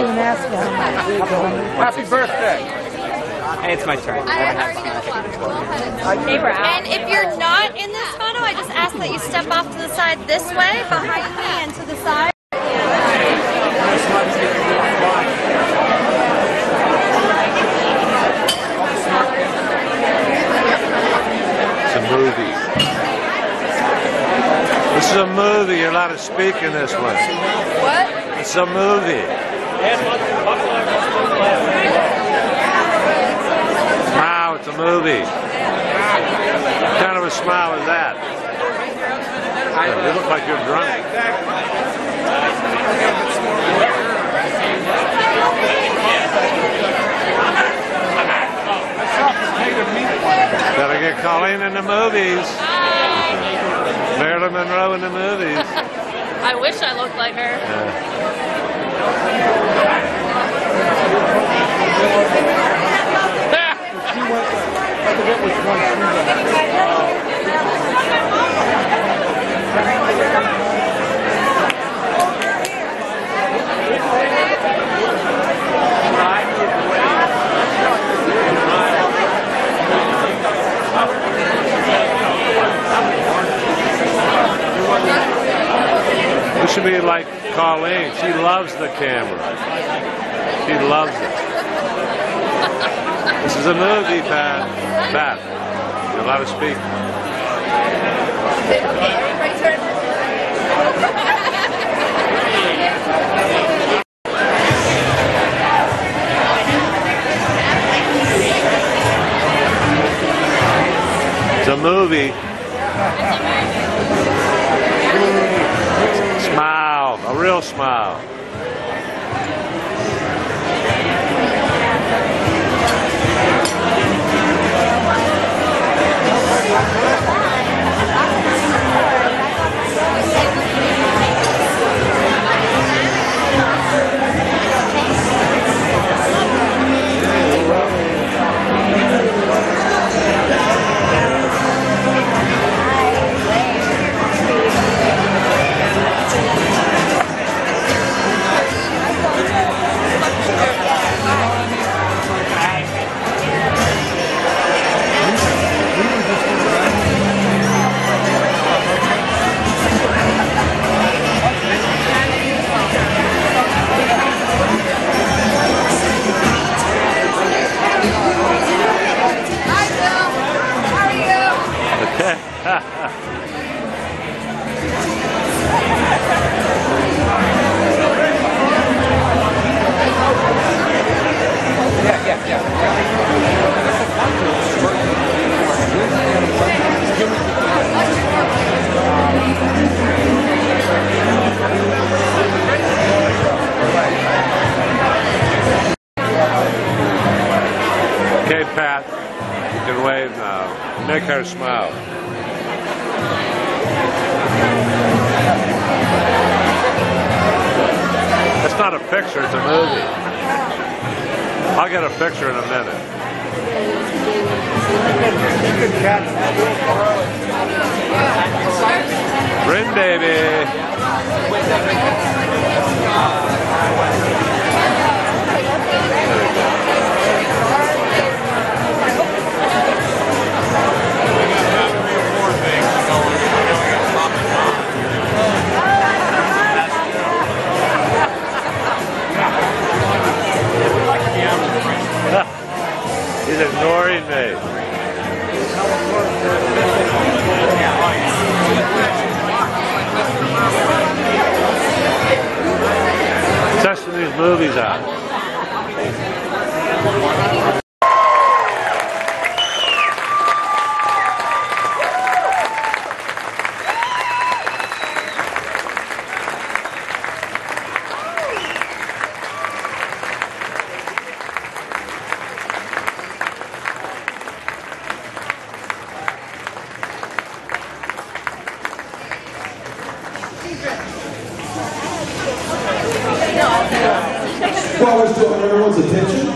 even ask you. Happy birthday. Hey, it's my turn. I already got a. And if you're not in this photo, I just ask that you step off to the side this way, behind me, and to the side. It's a movie. This is a movie. You're allowed to speak in this one. What? It's a movie. Smile. It's a movie. What kind of a smile is that? You look like you're drunk. Better get Colleen in the movies. Marilyn Monroe in the movies. I wish I looked like her. You be like Colleen. She loves the camera. She loves it. This is a movie, Pat. Pat, you're allowed to speak. It's a movie. Smile, her smile. It's not a picture, it's a movie. I'll get a picture in a minute. Rin baby. Movies out. We're still on everyone's attention,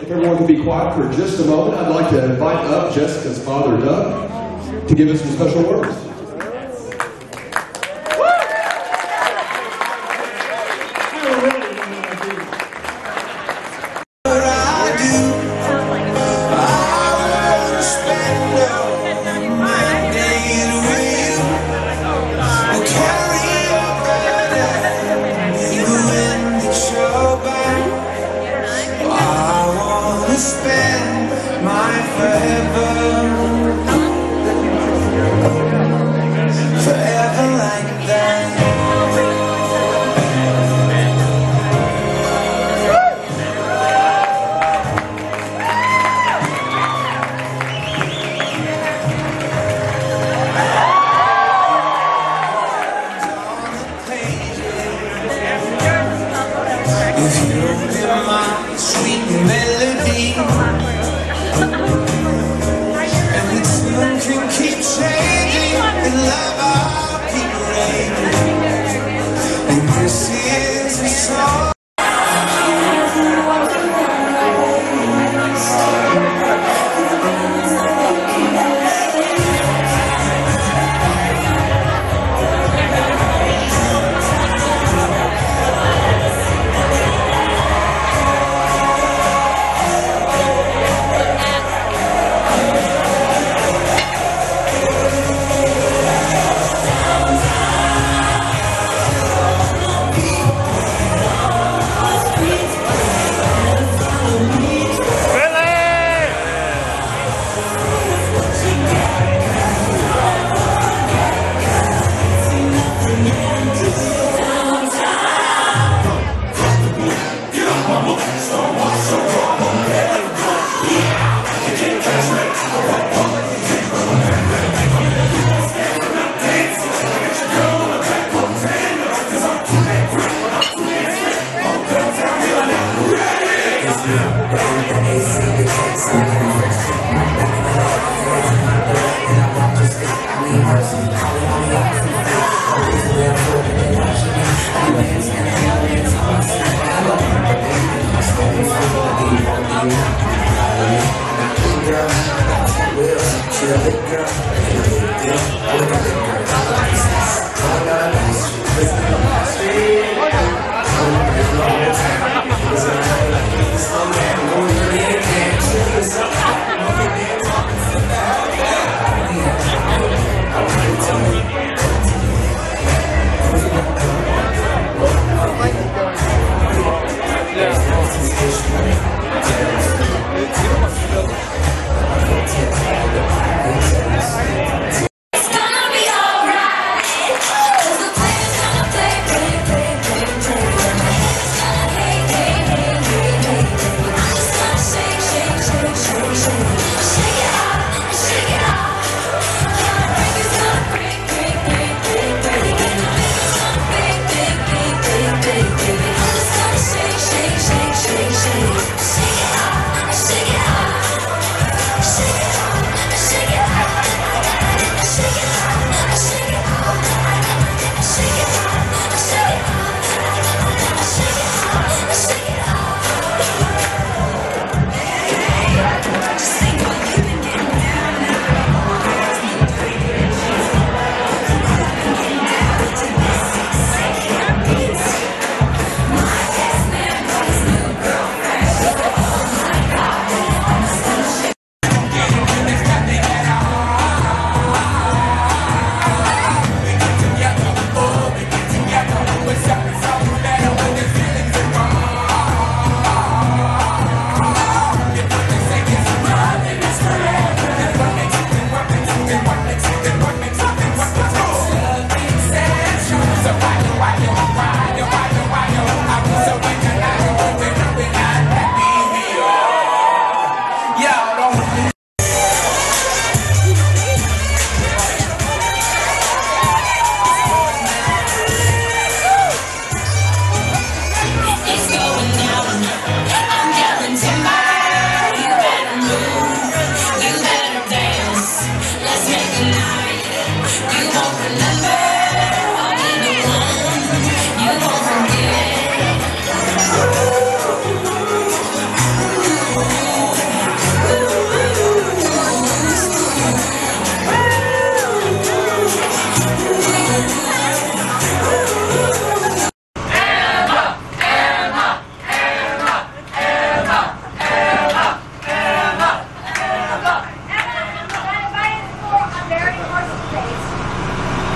if everyone can be quiet for just a moment, I'd like to invite up Jessica's father, Doug, to give us some special words. Melody It's just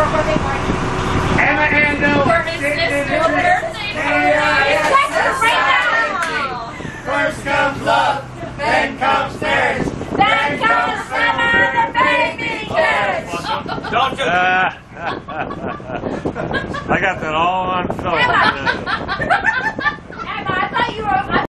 Emma Handel, First comes love, then comes marriage, then comes summer, the baby carriage. Don't you? I got that all on film.